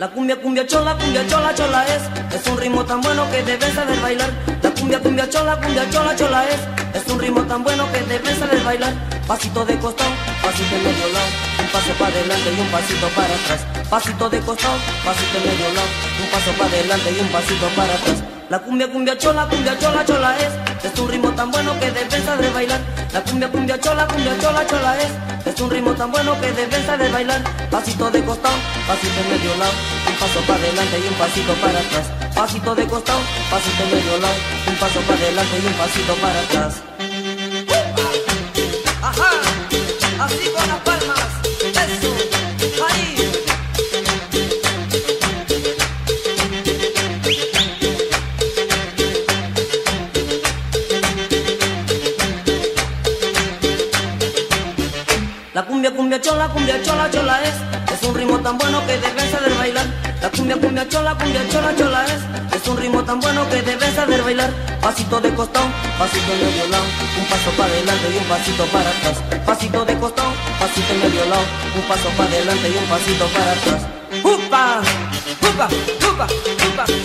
La cumbia, cumbia chola, cumbia chola, chola es. Es un ritmo tan bueno que debes saber bailar. La cumbia, cumbia chola, cumbia chola, chola es. Es un ritmo tan bueno que debes saber bailar. Pasito de costado, pasito en medio lado. Un paso para adelante y un pasito para atrás. Pasito de costado, pasito en medio lado. Un paso para adelante y un pasito para atrás. La cumbia, cumbia chola, cumbia chola, chola es. Es un ritmo tan bueno que debes saber bailar. La cumbia, cumbia chola, cumbia chola, chola es. Es un ritmo tan bueno que debes saber bailar. Pasito de costado, pasito medio lado. Un paso para adelante y un pasito para atrás. Pasito de costado, pasito medio lado. Un paso para adelante y un pasito para atrás. Cumbia, cumbia chola, cumbia chola, chola es. Es un ritmo tan bueno que debes saber bailar. La cumbia, cumbia chola, cumbia chola, chola es. Es un ritmo tan bueno que debes saber bailar. Pasito de costado, pasito medio lado. Un paso para adelante y un pasito para atrás. Pasito de costado, pasito medio lado. Un paso para adelante y un pasito para atrás. ¡Upa! ¡Upa! ¡Upa! ¡Upa!